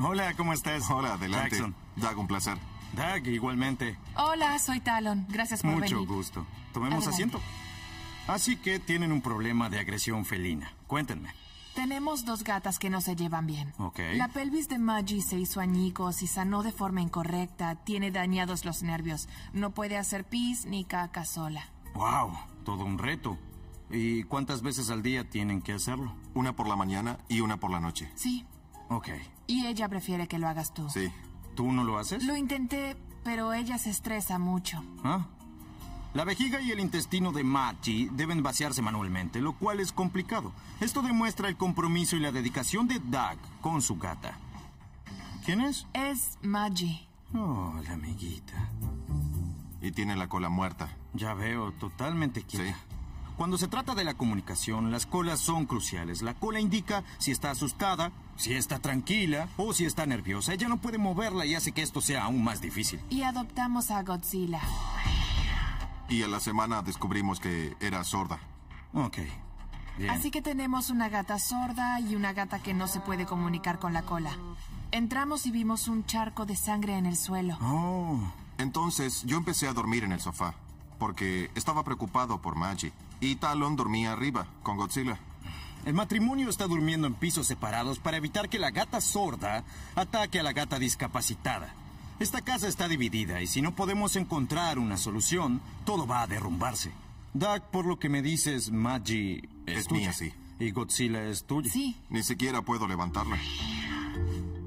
Hola, ¿cómo estás? Hola, adelante. Jackson. Doug, un placer. Doug, igualmente. Hola, soy Talon. Gracias por Mucho venir. gusto. Tomemos Adelante. asiento. Así que tienen un problema de agresión felina. Cuéntenme. Tenemos dos gatas que no se llevan bien. Ok. La pelvis de Maggie se hizo añicos y sanó de forma incorrecta. Tiene dañados los nervios. No puede hacer pis ni caca sola. ¡Wow! Todo un reto. ¿Y cuántas veces al día tienen que hacerlo? Una por la mañana y una por la noche. Sí. Ok. Y ella prefiere que lo hagas tú. Sí. ¿Tú no lo haces? Lo intenté, pero ella se estresa mucho. ¿Ah? La vejiga y el intestino de Machi deben vaciarse manualmente, lo cual es complicado. Esto demuestra el compromiso y la dedicación de Doug con su gata. ¿Quién es? Es Maggie. Oh, la amiguita. Y tiene la cola muerta. Ya veo, totalmente quieta. Sí. Cuando se trata de la comunicación, las colas son cruciales. La cola indica si está asustada, si está tranquila o si está nerviosa. Ella no puede moverla y hace que esto sea aún más difícil. Y adoptamos a Godzilla. Y a la semana descubrimos que era sorda. Ok. Bien. Así que tenemos una gata sorda y una gata que no se puede comunicar con la cola. Entramos y vimos un charco de sangre en el suelo. Oh, Entonces yo empecé a dormir en el sofá, porque estaba preocupado por Maggie. Y Talon dormía arriba, con Godzilla. el matrimonio está durmiendo en pisos separados para evitar que la gata sorda ataque a la gata discapacitada. Esta casa está dividida y si no podemos encontrar una solución, todo va a derrumbarse. Doug, por lo que me dices, Maggie es, Es tuya. mía, sí. Y Godzilla es tuya. Sí, Ni siquiera puedo levantarla.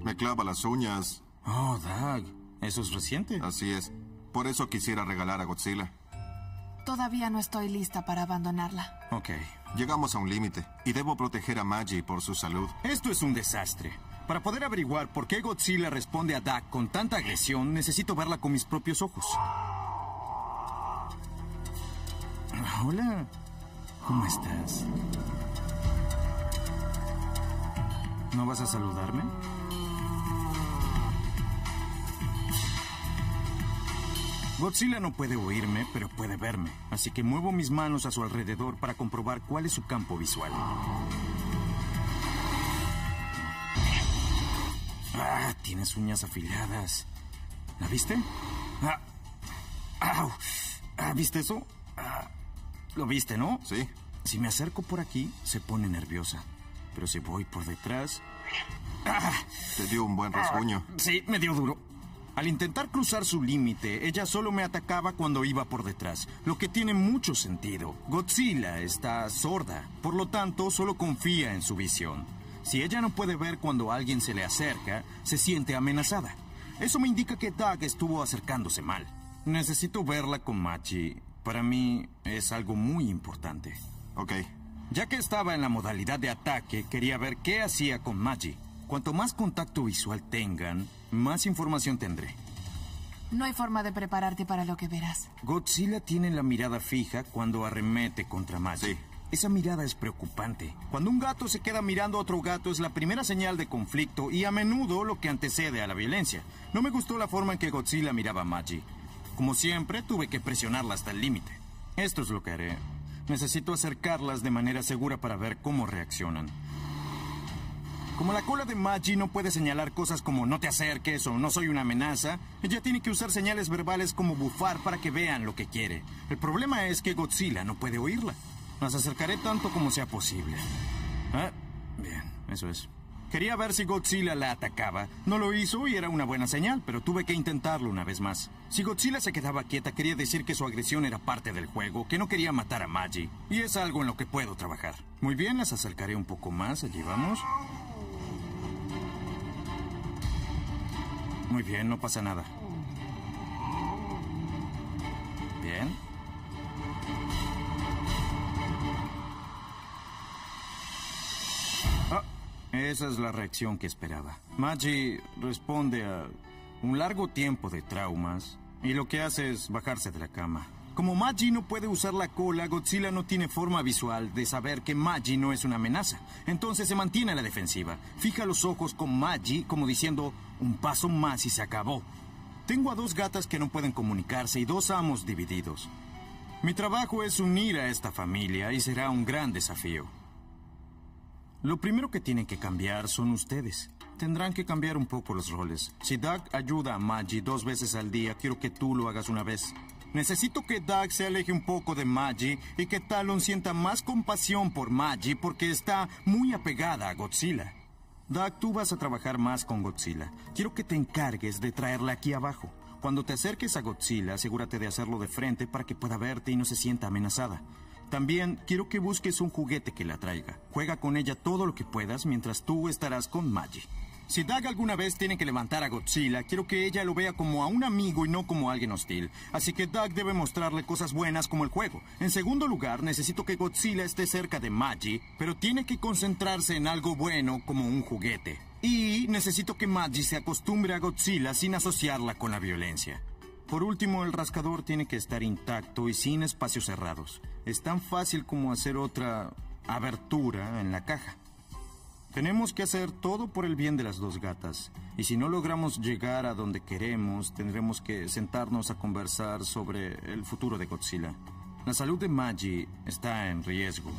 Me clava las uñas. Oh, Doug, eso es reciente. Así es. Por eso quisiera regalar a Godzilla. Todavía no estoy lista para abandonarla. Ok. Llegamos a un límite y debo proteger a Maggie por su salud. Esto es un desastre. Para poder averiguar por qué Godzilla responde a Doug con tanta agresión, necesito verla con mis propios ojos. Hola. ¿Cómo estás? ¿No vas a saludarme? Godzilla no puede oírme, pero puede verme. Así que muevo mis manos a su alrededor para comprobar cuál es su campo visual. Ah, tienes uñas afiladas. ¿La viste? Ah, au. Ah, ¿Viste eso? Ah, Lo viste, ¿no? Sí. Si me acerco por aquí, se pone nerviosa. Pero si voy por detrás... ¡Ah! Te dio un buen rasguño. Sí, me dio duro. Al intentar cruzar su límite, ella solo me atacaba cuando iba por detrás, lo que tiene mucho sentido. Godzilla está sorda, por lo tanto solo confía en su visión. Si ella no puede ver cuando alguien se le acerca, se siente amenazada. Eso me indica que Doug estuvo acercándose mal. Necesito verla con Machi. Para mí es algo muy importante. Ok. Ya que estaba en la modalidad de ataque, quería ver qué hacía con Maggie. Cuanto más contacto visual tengan, más información tendré. No hay forma de prepararte para lo que verás. Godzilla tiene la mirada fija cuando arremete contra Maggie. Sí. Esa mirada es preocupante. Cuando un gato se queda mirando a otro gato es la primera señal de conflicto y a menudo lo que antecede a la violencia. No me gustó la forma en que Godzilla miraba a Maggie. Como siempre, tuve que presionarla hasta el límite. Esto es lo que haré. Necesito acercarlas de manera segura para ver cómo reaccionan. Como la cola de Maggie no puede señalar cosas como no te acerques o no soy una amenaza, ella tiene que usar señales verbales como bufar para que vean lo que quiere. El problema es que Godzilla no puede oírla. Las acercaré tanto como sea posible. Ah, bien, eso es. Quería ver si Godzilla la atacaba. No lo hizo y era una buena señal, pero tuve que intentarlo una vez más. Si Godzilla se quedaba quieta, quería decir que su agresión era parte del juego, que no quería matar a Maggie. Y es algo en lo que puedo trabajar. Muy bien, las acercaré un poco más. Allí vamos. Muy bien, no pasa nada. Bien. Ah, esa es la reacción que esperaba. Maggie responde a un largo tiempo de traumas y lo que hace es bajarse de la cama. Como Maggie no puede usar la cola, Godzilla no tiene forma visual de saber que Maggie no es una amenaza. Entonces se mantiene a la defensiva. Fija los ojos con Maggie como diciendo, un paso más y se acabó. Tengo a dos gatas que no pueden comunicarse y dos amos divididos. Mi trabajo es unir a esta familia y será un gran desafío. Lo primero que tienen que cambiar son ustedes. Tendrán que cambiar un poco los roles. Si Doug ayuda a Maggie dos veces al día, quiero que tú lo hagas una vez. Necesito que Doug se aleje un poco de Maggie y que Talon sienta más compasión por Maggie porque está muy apegada a Godzilla. Doug, tú vas a trabajar más con Godzilla. Quiero que te encargues de traerla aquí abajo. Cuando te acerques a Godzilla, asegúrate de hacerlo de frente para que pueda verte y no se sienta amenazada. También quiero que busques un juguete que la traiga. Juega con ella todo lo que puedas mientras tú estarás con Maggie. Si Doug alguna vez tiene que levantar a Godzilla, quiero que ella lo vea como a un amigo y no como alguien hostil. Así que Doug debe mostrarle cosas buenas como el juego. En segundo lugar, necesito que Godzilla esté cerca de Maggie, pero tiene que concentrarse en algo bueno como un juguete. Y necesito que Maggie se acostumbre a Godzilla sin asociarla con la violencia. Por último, el rascador tiene que estar intacto y sin espacios cerrados. Es tan fácil como hacer otra abertura en la caja. Tenemos que hacer todo por el bien de las dos gatas. Y si no logramos llegar a donde queremos, tendremos que sentarnos a conversar sobre el futuro de Godzilla. La salud de Maggie está en riesgo.